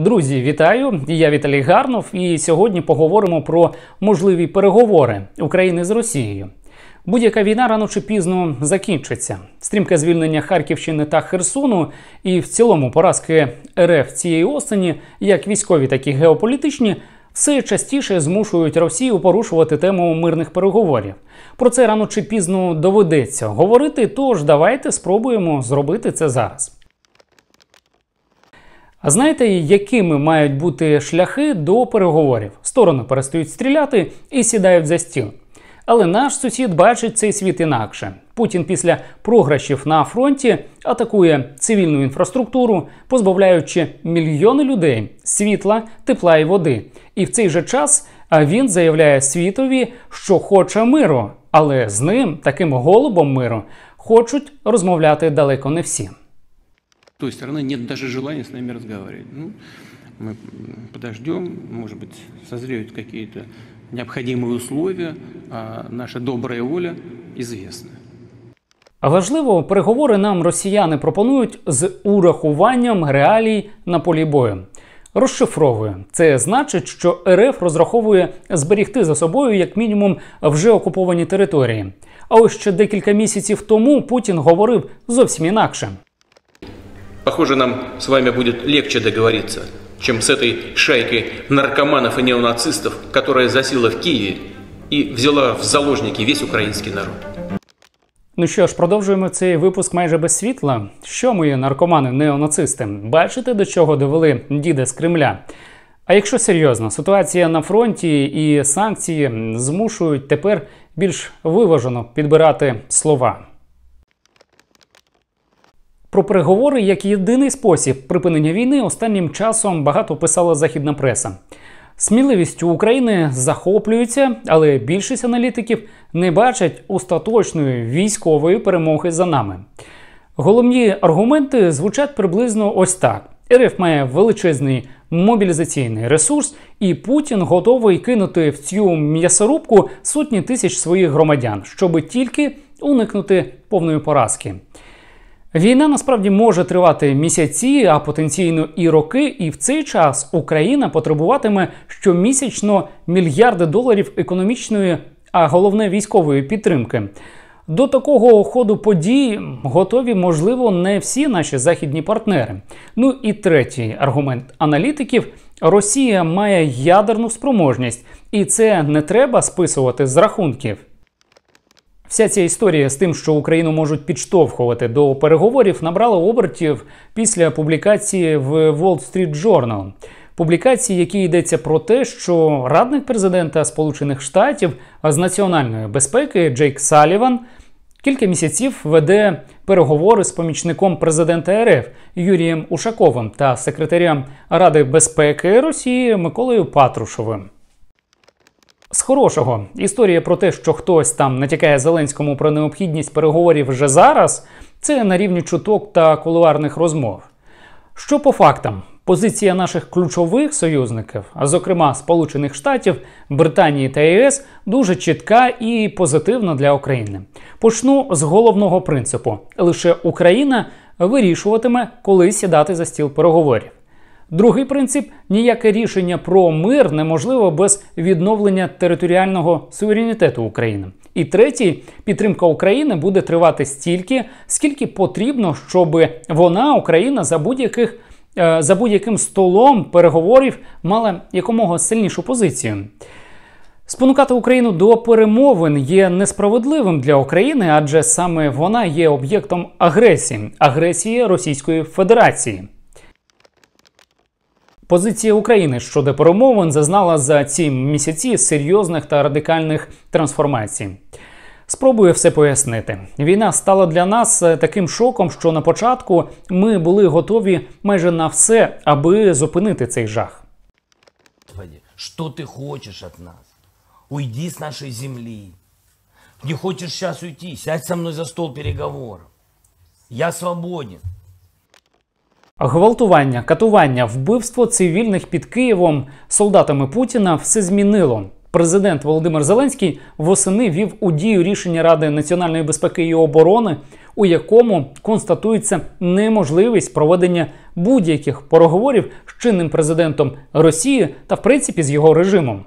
Друзі, вітаю! Я Віталій Гарнов, і сьогодні поговоримо про можливі переговори України з Росією. Будь-яка війна рано чи пізно закінчиться. Стрімке звільнення Харківщини та Херсону, і в цілому поразки РФ цієї осені, як військові, так і геополітичні, все частіше змушують Росію порушувати тему мирних переговорів. Про це рано чи пізно доведеться говорити. Тож давайте спробуємо зробити це зараз. А знаєте, якими мають бути шляхи до переговорів? Сторони перестають стріляти і сідають за стіл. Але наш сусід бачить цей світ інакше. Путін після програшів на фронті атакує цивільну інфраструктуру, позбавляючи мільйони людей світла, тепла і води. І в цей же час він заявляє світові, що хоче миру, але з ним, таким голубом миру, хочуть розмовляти далеко не всі той стороны нет даже желания с нами разговаривать. Ну, мы подождем, может быть, созреют какие-то необходимые условия, а наша добрая воля известна. А важливо, переговори нам росіяни пропонують з урахуванням реалій на полі бою. Розшифровую, це значить, що РФ розраховує зберігти за собою як мінімум вже окуповані території. А ось ще декілька місяців тому Путін говорив зовсім інакше. Похоже, нам с вами будет легче договориться, чем с этой шайкой наркоманов и неонацистов, которая засела в Киеве и взяла в заложники весь український народ. Ну що ж, продовжуємо цей випуск майже без світла. Що мої наркомани неонацисти? Бачите, до чого довели діда з Кремля? А якщо серйозно, ситуація на фронті і санкції змушують тепер більш виважено підбирати слова. Про переговори як єдиний спосіб припинення війни останнім часом багато писала західна преса. Сміливістю України захоплюються, але більшість аналітиків не бачать остаточної військової перемоги за нами. Головні аргументи звучать приблизно ось так: РФ має величезний мобілізаційний ресурс, і Путін готовий кинути в цю м'ясорубку сотні тисяч своїх громадян, щоб тільки уникнути повної поразки. Війна насправді може тривати місяці, а потенційно і роки. І в цей час Україна потребуватиме щомісячно мільярди доларів економічної, а головне військової підтримки. До такого ходу подій готові, можливо, не всі наші західні партнери. Ну і третій аргумент аналітиків: Росія має ядерну спроможність, і це не треба списувати з рахунків. Вся ця історія з тим, що Україну можуть підштовхувати до переговорів, набрала обертів після публікації в Wall Street Journal. Публікації, які йдеться про те, що радник президента Сполучених Штатів з національної безпеки Джейк Саліван кілька місяців веде переговори з помічником президента РФ Юрієм Ушаковим та секретарем Ради безпеки Росії Миколою Патрушевим. З хорошого історія про те, що хтось там натякає Зеленському про необхідність переговорів вже зараз, це на рівні чуток та кулуарних розмов. Що по фактам, позиція наших ключових союзників, а зокрема Сполучених Штатів, Британії та ЄС, дуже чітка і позитивна для України. Почну з головного принципу: лише Україна вирішуватиме, коли сідати за стіл переговорів. Другий принцип ніяке рішення про мир неможливо без відновлення територіального суверенітету України. І третій підтримка України буде тривати стільки, скільки потрібно, щоб вона, Україна, за будь-яких е, за будь-яким столом переговорів мала якомога сильнішу позицію. Спонукати Україну до перемовин є несправедливим для України, адже саме вона є об'єктом агресії агресії Російської Федерації. Позиція України щодо перемовин зазнала за ці місяці серйозних та радикальних трансформацій. Спробую все пояснити. Війна стала для нас е, таким шоком, що на початку ми були готові майже на все, аби зупинити цей жах. Що ти хочеш від нас? Уйди з нашої землі. Не хочеш зараз уйти, сядь со мною за стол переговорів. Я свободен. Гвалтування, катування, вбивство цивільних під Києвом солдатами Путіна все змінило. Президент Володимир Зеленський восени вів у дію рішення Ради національної безпеки і оборони, у якому констатується неможливість проведення будь-яких переговорів з чинним президентом Росії та, в принципі, з його режимом.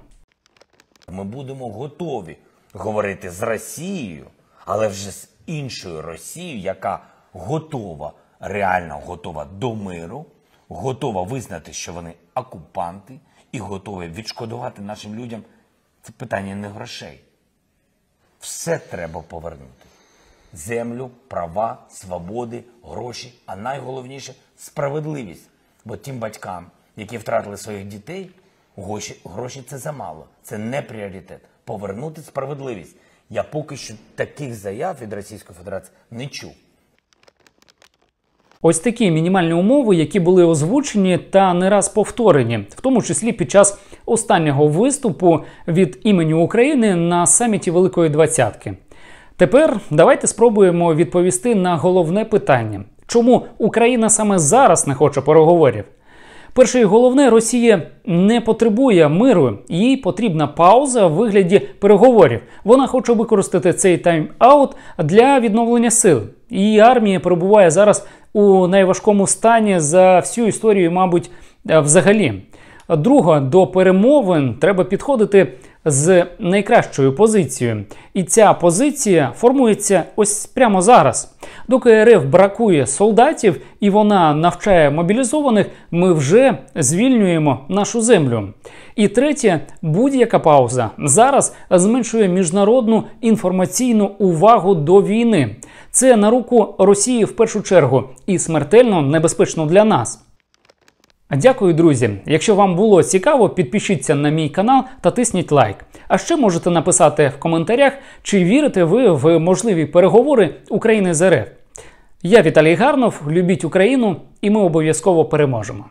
Ми будемо готові говорити з Росією, але вже з іншою Росією, яка готова, реально готова до миру, готова визнати, що вони окупанти, і готові відшкодувати нашим людям. Це питання не грошей. Все треба повернути. Землю, права, свободи, гроші, а найголовніше справедливість. Бо тим батькам, які втратили своїх дітей, гроші, гроші це замало, це не пріоритет. Повернути справедливість. Я поки що таких заяв від Російської Федерації не чув. Ось такі мінімальні умови, які були озвучені та не раз повторені, в тому числі під час останнього виступу від імені України на саміті Великої Двадцятки. Тепер давайте спробуємо відповісти на головне питання: чому Україна саме зараз не хоче переговорів? Перше і головне, Росія не потребує миру, їй потрібна пауза в вигляді переговорів. Вона хоче використати цей тайм-аут для відновлення сил. Її армія перебуває зараз у найважкому стані за всю історію, мабуть, е, взагалі. Друга до перемовин треба підходити з найкращою позицією. І ця позиція формується ось прямо зараз. Доки РФ бракує солдатів і вона навчає мобілізованих, ми вже звільнюємо нашу землю. І третє, будь-яка пауза зараз зменшує міжнародну інформаційну увагу до війни. Це на руку Росії в першу чергу і смертельно небезпечно для нас. Дякую, друзі. Якщо вам було цікаво, підпишіться на мій канал та тисніть лайк. А ще можете написати в коментарях, чи вірите ви в можливі переговори України з РФ. Я Віталій Гарнов. Любіть Україну, і ми обов'язково переможемо.